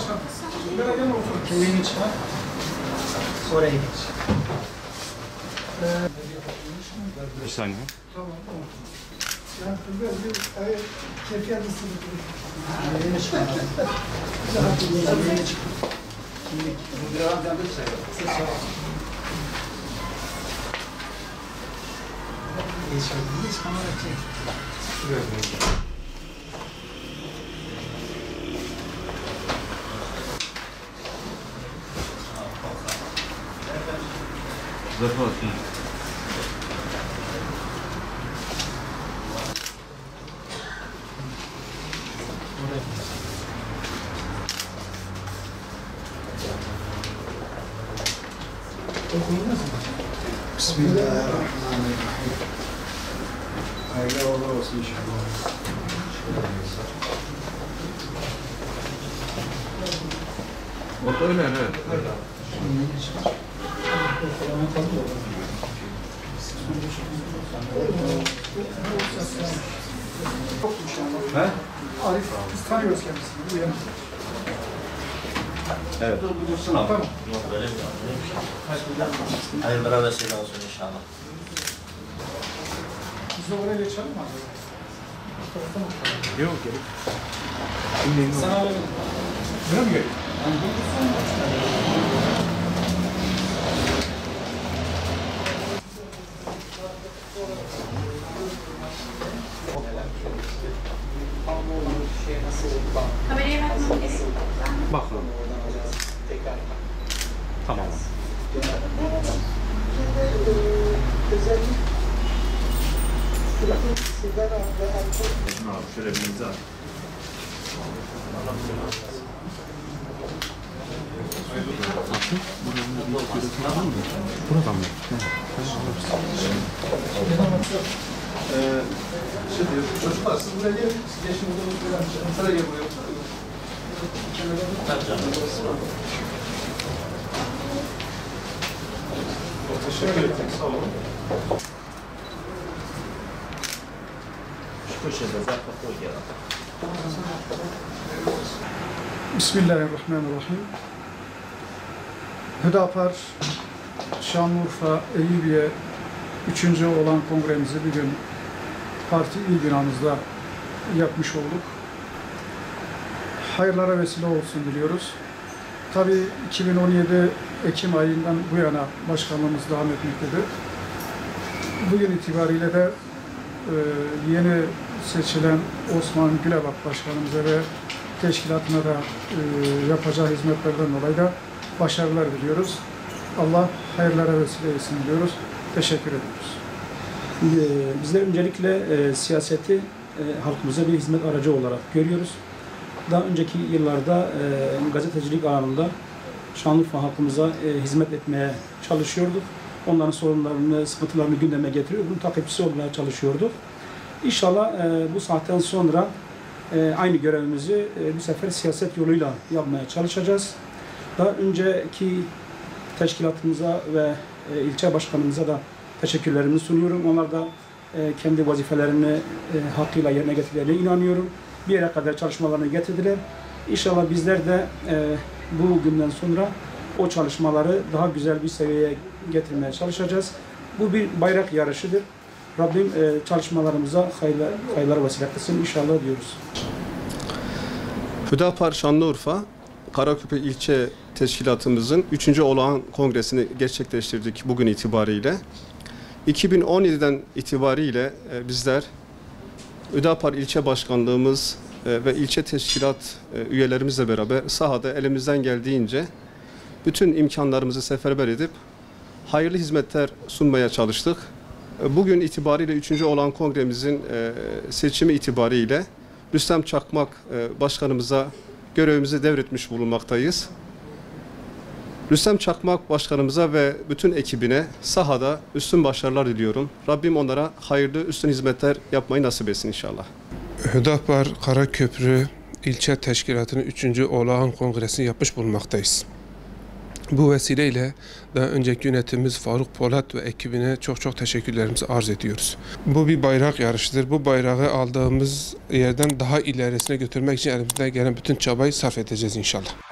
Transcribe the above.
başkanım. Belediye mi oturun? Kimliğini çıkar. Sonra geç. Bir saniye. Tamam, tamam. Yani biraz bir ay keyfiyet ısınır. Kimliğini çıkar. Kimliğini çıkar. Kimlik. Siz sonra. Geç, geç kamera çek. Zaten atayım. Bismillahirrahmanirrahim. Hayırlı uğurlu olsun inşallah. O da öyle evet. İnşallah. He? Arif, biz tanıyoruz kendisini. Uyan. Evet. Tamam. Hayırlara vesile olsun inşallah. Biz de oraya geçelim mi abi? Yok gerek. Kimliğini Sana Buraya mı gelin? Kameraya bakmam gerek. Bakalım. Tamam. Abi şöyle bir imza. Buradan mı? Ee, şimdi çocuklar siz buraya gelin. Siz geçin burada gel buraya. Tabii canım. Teşekkür ederim. Sağ olun. Şu. Bismillahirrahmanirrahim. Hüdapar Şanlıurfa Eyüpiye 3. olan kongremizi bugün parti il binamızda yapmış olduk. Hayırlara vesile olsun diliyoruz. Tabii 2017 Ekim ayından bu yana başkanlığımız devam etmektedir. Bugün itibariyle de e, yeni seçilen Osman Gülebak başkanımıza ve teşkilatına da e, yapacağı hizmetlerden dolayı da başarılar diliyoruz. Allah hayırlara vesile etsin diyoruz. Teşekkür ediyoruz. Ee, Bizler öncelikle e, siyaseti e, halkımıza bir hizmet aracı olarak görüyoruz. Daha önceki yıllarda e, gazetecilik alanında Şanlıurfa halkımıza e, hizmet etmeye çalışıyorduk. Onların sorunlarını, sıkıntılarını gündeme getiriyor. Bunun takipçisi olmaya çalışıyorduk. İnşallah e, bu saatten sonra e, aynı görevimizi e, bu sefer siyaset yoluyla yapmaya çalışacağız. Daha önceki teşkilatımıza ve e, ilçe başkanımıza da teşekkürlerimi sunuyorum. Onlar da e, kendi vazifelerini e, hakkıyla yerine getirdiğine inanıyorum. Bir yere kadar çalışmalarını getirdiler. İnşallah bizler de e, bu günden sonra o çalışmaları daha güzel bir seviyeye getirmeye çalışacağız. Bu bir bayrak yarışıdır. Rabbim e, çalışmalarımıza hayırlar, hayırlar vesile kılsın inşallah diyoruz. Hüdapar Şanlıurfa Karaköprü ilçe teşkilatımızın 3. olağan kongresini gerçekleştirdik bugün itibariyle. 2017'den itibariyle e, bizler Hüdapar ilçe başkanlığımız e, ve ilçe teşkilat e, üyelerimizle beraber sahada elimizden geldiğince bütün imkanlarımızı seferber edip hayırlı hizmetler sunmaya çalıştık. E, Bugün itibariyle 3. olan kongremizin seçimi itibariyle Rüstem Çakmak başkanımıza görevimizi devretmiş bulunmaktayız. Rüstem Çakmak başkanımıza ve bütün ekibine sahada üstün başarılar diliyorum. Rabbim onlara hayırlı üstün hizmetler yapmayı nasip etsin inşallah. Hüdapar Karaköprü İlçe Teşkilatı'nın 3. olağan kongresini yapmış bulunmaktayız. Bu vesileyle daha önceki yönetimimiz Faruk Polat ve ekibine çok çok teşekkürlerimizi arz ediyoruz. Bu bir bayrak yarışıdır. Bu bayrağı aldığımız yerden daha ilerisine götürmek için elimizden gelen bütün çabayı sarf edeceğiz inşallah.